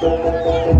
Música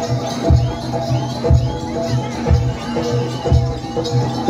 Thank you.